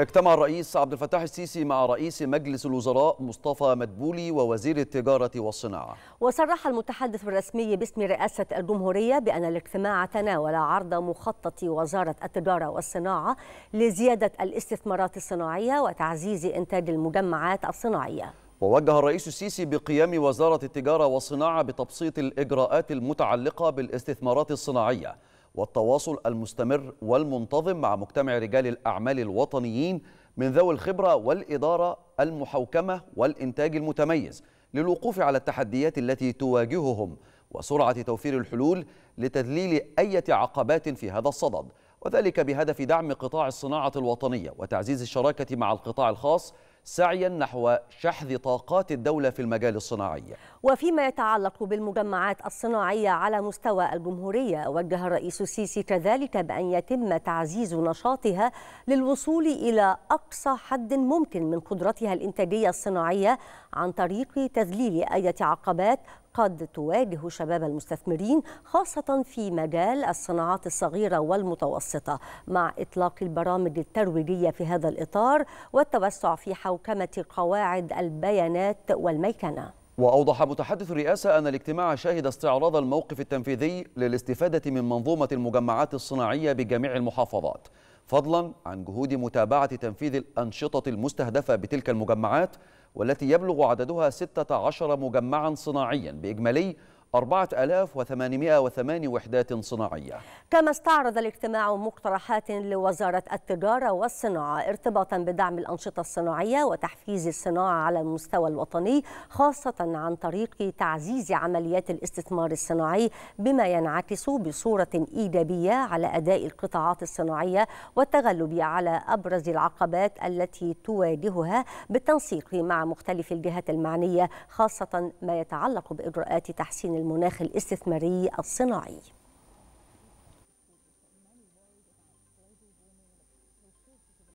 اجتمع الرئيس عبد الفتاح السيسي مع رئيس مجلس الوزراء مصطفى مدبولي ووزير التجارة والصناعة. وصرح المتحدث الرسمي باسم رئاسة الجمهورية بأن الاجتماع تناول عرض مخطط وزارة التجارة والصناعة لزيادة الاستثمارات الصناعية وتعزيز إنتاج المجمعات الصناعية. ووجه الرئيس السيسي بقيام وزارة التجارة والصناعة بتبسيط الإجراءات المتعلقة بالاستثمارات الصناعية. والتواصل المستمر والمنتظم مع مجتمع رجال الأعمال الوطنيين من ذوي الخبرة والإدارة المحوكمة والإنتاج المتميز للوقوف على التحديات التي تواجههم وسرعة توفير الحلول لتذليل أي عقبات في هذا الصدد. وذلك بهدف دعم قطاع الصناعة الوطنية وتعزيز الشراكة مع القطاع الخاص سعيا نحو شحذ طاقات الدولة في المجال الصناعي. وفيما يتعلق بالمجمعات الصناعية على مستوى الجمهورية وجه الرئيس السيسي كذلك بأن يتم تعزيز نشاطها للوصول إلى أقصى حد ممكن من قدرتها الإنتاجية الصناعية عن طريق تذليل أي عقبات قد تواجه شباب المستثمرين خاصة في مجال الصناعات الصغيرة والمتوسطة مع إطلاق البرامج الترويجية في هذا الإطار والتوسع في حوكمة قواعد البيانات والميكنة. وأوضح متحدث الرئاسة أن الاجتماع شهد استعراض الموقف التنفيذي للاستفادة من منظومة المجمعات الصناعية بجميع المحافظات فضلا عن جهود متابعة تنفيذ الأنشطة المستهدفة بتلك المجمعات والتي يبلغ عددها 16 مجمعا صناعيا بإجمالي 4808 وحدات صناعية. كما استعرض الاجتماع مقترحات لوزارة التجارة والصناعة ارتباطا بدعم الأنشطة الصناعية وتحفيز الصناعة على المستوى الوطني خاصة عن طريق تعزيز عمليات الاستثمار الصناعي بما ينعكس بصورة إيجابية على أداء القطاعات الصناعية والتغلب على أبرز العقبات التي تواجهها بالتنسيق مع مختلف الجهات المعنية خاصة ما يتعلق بإجراءات تحسين المناخ الاستثماري الصناعي.